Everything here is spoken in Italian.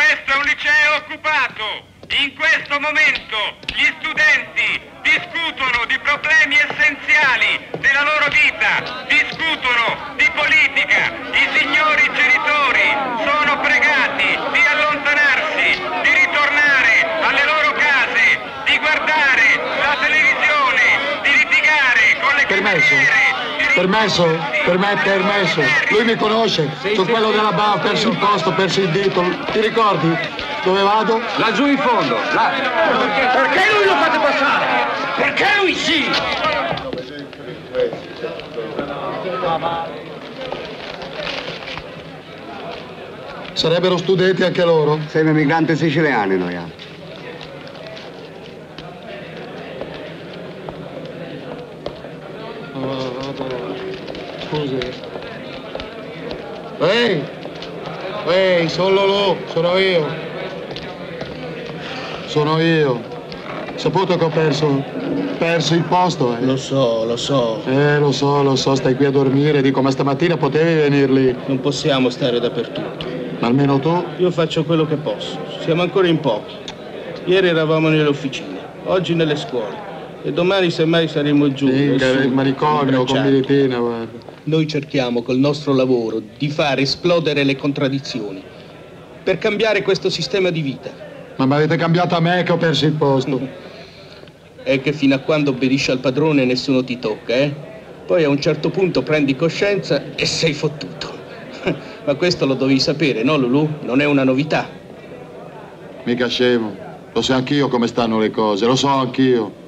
Questo è un liceo occupato. In questo momento gli studenti discutono di problemi essenziali della loro vita, discutono di politica. I signori genitori sono pregati di allontanarsi, di ritornare alle loro case, di guardare la televisione, di litigare con le Permesso? cameriere. Permesso? Per me è permesso. Lui mi conosce. Sono quello della BA, ho perso il posto, ho perso il dito. Ti ricordi? Dove vado? Laggiù in fondo, là. Perché lui lo fate passare? Perché lui sì? Sarebbero studenti anche loro? Siamo migranti siciliani noi. eh. Oh, vado. Scusi. Ehi! Ehi, sono Lolo, sono io. Sono io. Saputo che ho perso, perso il posto, eh? Lo so, lo so. Eh, lo so, lo so, stai qui a dormire. Dico, ma stamattina potevi venir lì. Non possiamo stare dappertutto. Ma almeno tu? Io faccio quello che posso. Siamo ancora in pochi. Ieri eravamo nelle officine, oggi nelle scuole. E domani semmai saremo giù. Lassù, il manicomio con abbracciati. Militina, guarda. Noi cerchiamo col nostro lavoro di far esplodere le contraddizioni per cambiare questo sistema di vita. Ma mi avete cambiato a me che ho perso il posto. È che fino a quando obbedisci al padrone nessuno ti tocca, eh? Poi a un certo punto prendi coscienza e sei fottuto. Ma questo lo dovevi sapere, no Lulu? Non è una novità. Mica scemo. Lo so anch'io come stanno le cose, lo so anch'io.